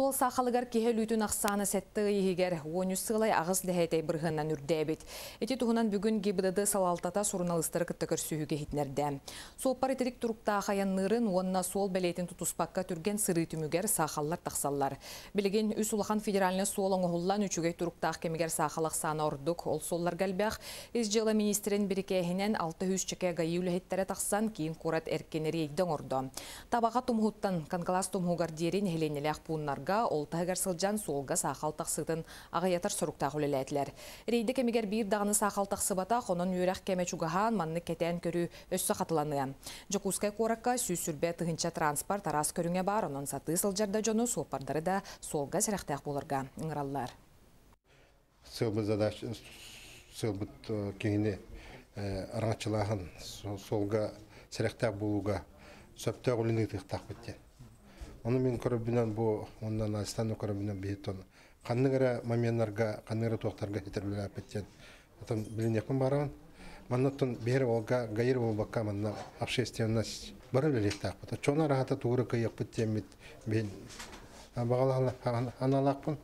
Сол сақалыгар кеhe лүтін ақсаны сәтті егер онюс сылай ағыз дәхәйтей бірғыннан үрдәбет. Эти туғынан бүгін гибдады салалтата сурналыстыры кіттікір сүйіге хитнерді. Сол пар етерік тұрықта ағаяннырын онна сол бәлейтін тұтуспаққа түрген сыры түмігер сақаллар тақсаллар. Білген үс улахан федеральны сол оңғыллан үчігей тұрықтақ кемігер сақалақ саны ордық ол соллар гәлбәқ. Из жылы министрин бірікәхінен 600 чеке гайылы хеттері тақсан кейін қорат әркенері егдің орды. Табаға тұмғыттан канкалас тұмғығар дерін пуыннарға ол тағар сылжан солға сақал тақсытын ағаятар сұруқтақ үлеләтілер. Рейді кемегер бір дағыны сақал тақсыбата қонын үйрәқ кеме манны кетен көрі өссі қатыланы. Жокускай қораққа сүйсүрбе тығынча транспорт арас көріңе бар, онын саты сылжарда жону сопардары да солға сірәқтәқ болырға. Ыңыраллар. сылбы задач сөптә улины тыктак битте. Оны мен көрөбүнөн бу ондан Астана көрөбүнөн бейтон. Канныгара моментларга, канныгара токтарга жетерлер беттен. Атам билинекмин барам. Маннаттан бері олга гайыр болбакка манна общественность бары лелектак бут. Чона рахата тугры кыйык биттемит. Мен бағалала аналақпын.